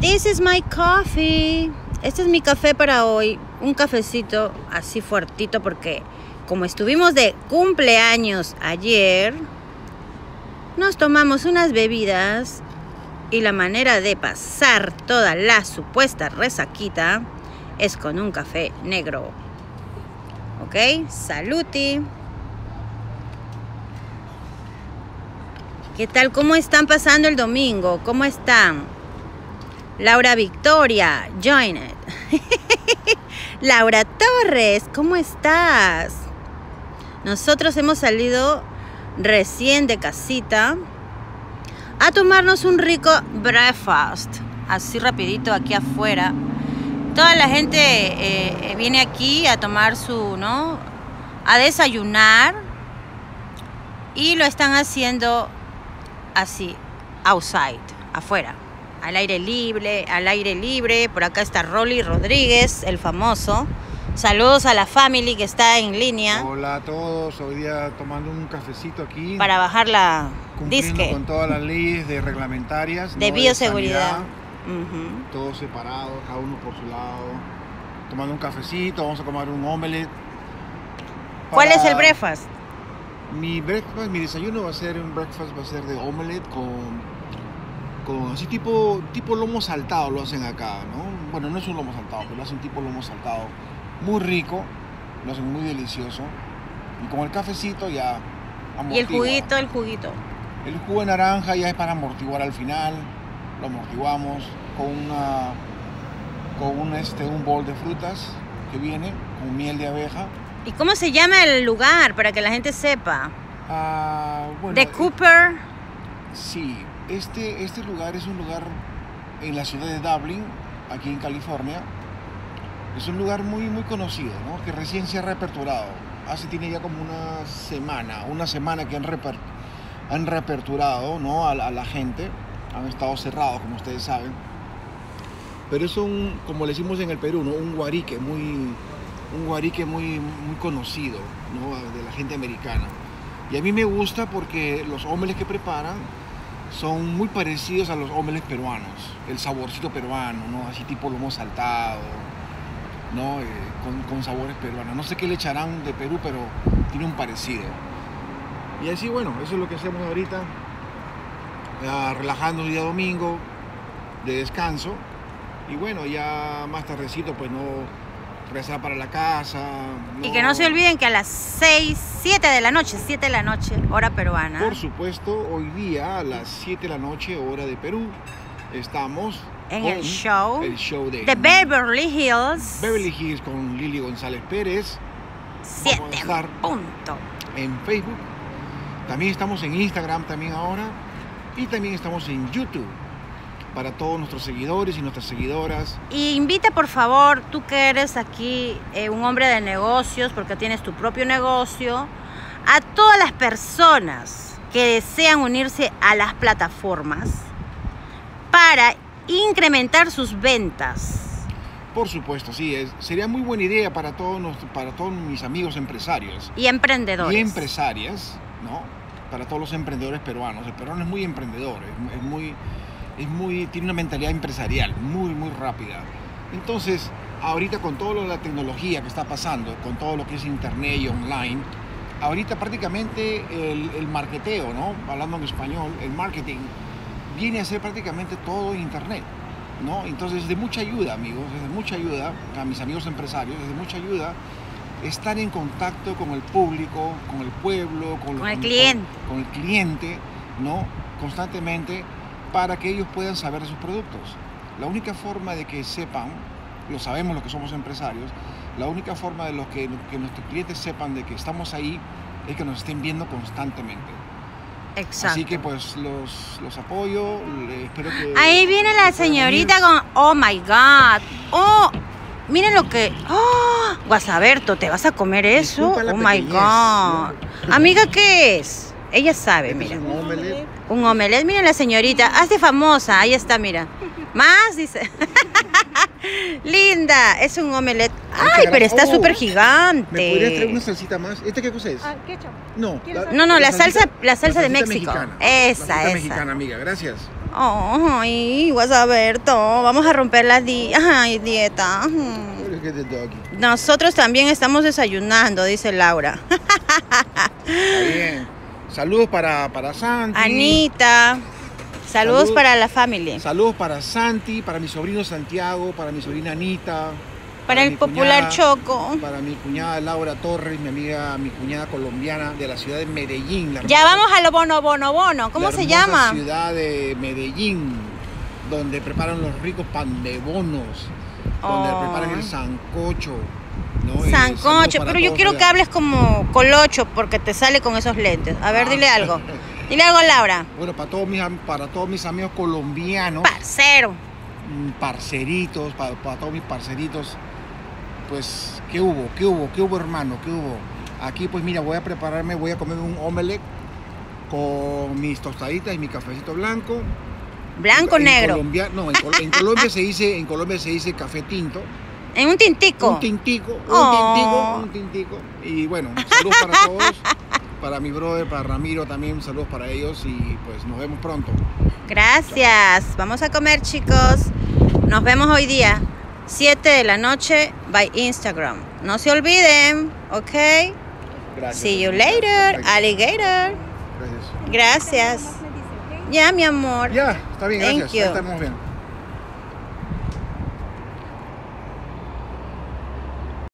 This is my coffee. Este es mi café para hoy. Un cafecito así fuertito porque como estuvimos de cumpleaños ayer, nos tomamos unas bebidas y la manera de pasar toda la supuesta resaquita es con un café negro. ¿Ok? Saluti. ¿Qué tal? ¿Cómo están pasando el domingo? ¿Cómo están? Laura Victoria, join it. Laura Torres, ¿cómo estás? Nosotros hemos salido recién de casita a tomarnos un rico breakfast, así rapidito aquí afuera. Toda la gente eh, viene aquí a tomar su, ¿no? A desayunar y lo están haciendo así, outside, afuera, al aire libre, al aire libre. Por acá está Rolly Rodríguez, el famoso. Saludos a la family que está en línea. Hola a todos, hoy día tomando un cafecito aquí. Para bajar la disque. con todas las leyes de reglamentarias. De bioseguridad. Todos separados, cada uno por su lado. Tomando un cafecito, vamos a comer un omelette. ¿Cuál es el breakfast? Mi breakfast, mi desayuno va a ser un breakfast, va a ser de omelette con, con así tipo, tipo lomo saltado lo hacen acá, ¿no? Bueno, no es un lomo saltado, pero lo hacen tipo lomo saltado. Muy rico, lo hacen muy delicioso. Y con el cafecito ya amortigua. ¿Y el juguito, el juguito? El jugo de naranja ya es para amortiguar al final. Lo amortiguamos con una con un, este, un bol de frutas que viene con miel de abeja ¿Y cómo se llama el lugar para que la gente sepa? Ah, ¿De Cooper? Sí, este, este lugar es un lugar en la ciudad de Dublin, aquí en California. Es un lugar muy, muy conocido, ¿no? que recién se ha reaperturado. Hace tiene ya como una semana, una semana que han, han reaperturado ¿no? a, la, gente. Han estado cerrados, como ustedes saben. Pero es un, como le decimos en el Perú, ¿no? un guarique muy, un guarique muy, muy conocido de la gente americana. Y a mí me gusta porque los ómeles que preparan son muy parecidos a los ómeles peruanos, el saborcito peruano, ¿no? así tipo lomo saltado, ¿no? Eh, con, sabores peruanos. No sé qué le echarán de Perú, pero tiene un parecido. Y así, bueno, eso es lo que hacemos ahorita, relajando el día domingo, de descanso. Y bueno, ya más tardecito, pues no para la casa. Y que no se olviden que a las 6, 7 de la noche, 7 de la noche, hora peruana. Por supuesto, hoy día a las 7 de la noche, hora de Perú, estamos en el show, el show de, Beverly Hills. Beverly Hills con Lili González Pérez. 7 punto. En Facebook. También estamos en Instagram también ahora. Y también estamos en YouTube para todos nuestros seguidores y nuestras seguidoras. Y invita por favor, tú que eres aquí eh, un hombre de negocios, porque tienes tu propio negocio, a todas las personas que desean unirse a las plataformas para incrementar sus ventas. Por supuesto, sí, es, sería muy buena idea para todos, para todos mis amigos empresarios. Y emprendedores. Y empresarias, ¿no? Para todos los emprendedores peruanos. El peruano es muy emprendedor, es muy es muy, tiene una mentalidad empresarial muy, muy rápida. Entonces, ahorita con toda la tecnología que está pasando, con todo lo que es internet y online, ahorita prácticamente el, el marketeo, ¿no? Hablando en español, el marketing viene a ser prácticamente todo internet, ¿no? Entonces es de mucha ayuda, amigos, es de mucha ayuda a mis amigos empresarios, es de mucha ayuda estar en contacto con el público, con el pueblo, con, el cliente, con el cliente, ¿no? Constantemente para que ellos puedan saber de sus productos. La única forma de que sepan, lo sabemos los que somos empresarios, la única forma de que, nuestros clientes sepan de que estamos ahí es que nos estén viendo constantemente. Exacto. Así que pues los, los apoyo, espero que... Ahí viene la señorita con, oh my god, oh, miren lo que, oh, Guasaberto, ¿te vas a comer eso? Oh my god. Amiga, ¿qué es? Ella sabe, mira. un omelette. Un omelette. Mira la señorita. Hace famosa. Ahí está, mira. Más, dice. Linda. Es un omelette. Ay, pero está oh, súper gigante. ¿Me podrías traer una salsita más? ¿Esta qué cosa es? Ah, No. no, no, la, salsa, la salsa de México. Esa, la esa. mexicana, amiga. Gracias. Ay, vas a ver todo. Vamos a romper la di Ay, dieta. Nosotros también estamos desayunando, dice Laura. Está bien. Saludos para, para Santi. Anita. Saludos Salud. para la familia. Saludos para Santi, para mi sobrino Santiago, para mi sobrina Anita. Para el popular cuñada- Choco. Para mi cuñada Laura Torres, mi amiga, mi cuñada colombiana de la ciudad de Medellín. la Ya vamos a lo bono, bono, bono. ¿Cómo la se llama? ciudad de Medellín, donde preparan los ricos pan de bonos, donde Oh. preparan el sancocho. ¿No? Sancocho, pero yo quiero que hables como colocho porque te sale con esos lentes. A ver, Ah. dile algo. Dile algo, Laura. Bueno, para todos mis, para todos mis amigos colombianos, Parcero. mm, parceritos, para, para todos mis parceritos, pues, ¿qué hubo? ¿Qué hubo? ¿Qué hubo, hermano? ¿Qué hubo? Aquí, pues mira, voy a prepararme, voy a comer un omelette con mis tostaditas y mi cafecito blanco. Blanco, En negro. Colombia, no, en Colombia se dice, en Colombia se dice café tinto. En un tintico. Un tintico, un Oh. tintico, un tintico. Y bueno, saludos para todos. Para mi brother, para Ramiro también, saludos para ellos y pues nos vemos pronto. Gracias. Vamos a comer, chicos. Nos vemos hoy día, 7 de la noche, by Instagram. No se olviden, ¿ok? Gracias. See you later, Gracias. alligator. Gracias. Gracias. Ya, mi amor. Ya, está bien, Thank gracias. Estamos bien.